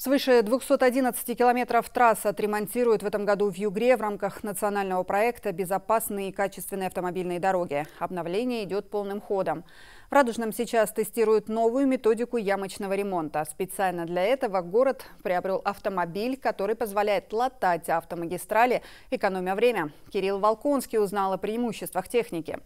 Свыше 211 километров трасс отремонтируют в этом году в Югре в рамках национального проекта «Безопасные и качественные автомобильные дороги». Обновление идет полным ходом. В Радужном сейчас тестируют новую методику ямочного ремонта. Специально для этого город приобрел автомобиль, который позволяет латать автомагистрали, экономя время. Кирилл Волконский узнал о преимуществах техники.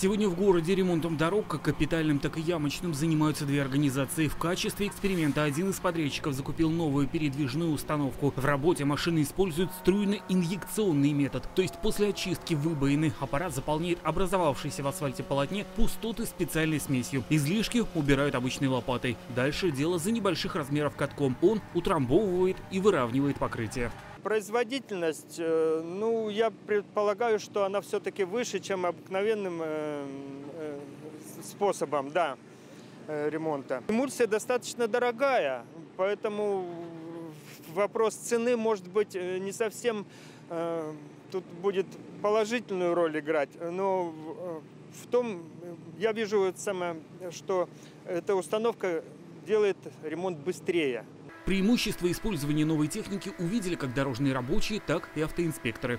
Сегодня в городе ремонтом дорог, как капитальным, так и ямочным, занимаются две организации. В качестве эксперимента один из подрядчиков закупил новую передвижную установку. В работе машины используют струйно-инъекционный метод. То есть после очистки выбоины аппарат заполняет образовавшийся в асфальте полотне пустоты специальной смесью. Излишки убирают обычной лопатой. Дальше дело за небольших размеров катком. Он утрамбовывает и выравнивает покрытие. Производительность, э, ну, я предполагаю, что она все-таки выше, чем обыкновенным э, э, способом, да, ремонта. Эмульсия достаточно дорогая, поэтому вопрос цены может быть не совсем тут будет положительную роль играть, но в том я вижу самое, что эта установка делает ремонт быстрее. Преимущество использования новой техники увидели как дорожные рабочие, так и автоинспекторы.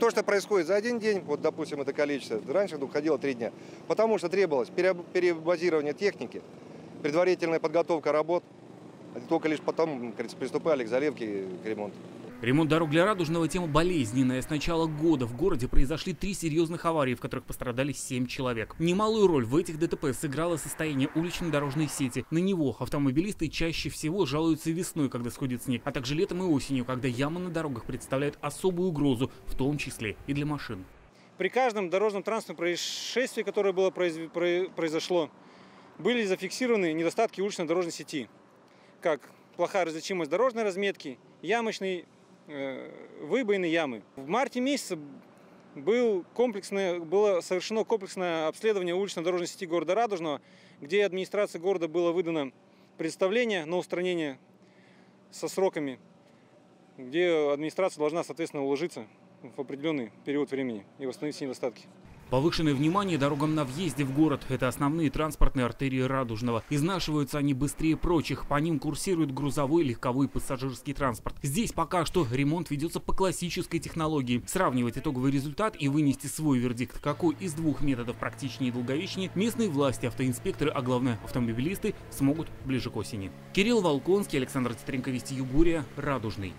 То, что происходит за один день, вот, допустим, это количество, раньше уходило три дня, потому что требовалось перебазирование техники, предварительная подготовка работ, только лишь потом приступали к заливке к ремонту. Ремонт дорог для Радужного тема болезненная. С начала года в городе произошли три серьезных аварии, в которых пострадали семь человек. Немалую роль в этих ДТП сыграло состояние уличной дорожной сети. На него автомобилисты чаще всего жалуются весной, когда сходит снег, а также летом и осенью, когда ямы на дорогах представляют особую угрозу, в том числе и для машин. При каждом дорожном транспортном происшествии, которое было произошло, были зафиксированы недостатки улично-дорожной сети, как плохая различимость дорожной разметки, ямочный выбоины ямы. В марте месяце был комплексное, было совершено комплексное обследование улично-дорожной сети города Радужного, где администрации города было выдано представление на устранение со сроками, где администрация должна, соответственно, уложиться в определенный период времени и восстановить все недостатки. Повышенное внимание дорогам на въезде в город – это основные транспортные артерии Радужного. Изнашиваются они быстрее прочих, по ним курсирует грузовой, легковой и пассажирский транспорт. Здесь пока что ремонт ведется по классической технологии. Сравнивать итоговый результат и вынести свой вердикт, какой из двух методов практичнее и долговечнее, местные власти, автоинспекторы, а главное автомобилисты смогут ближе к осени. Кирилл Волконский, Александр Титренко, Вести Югурия, Радужный.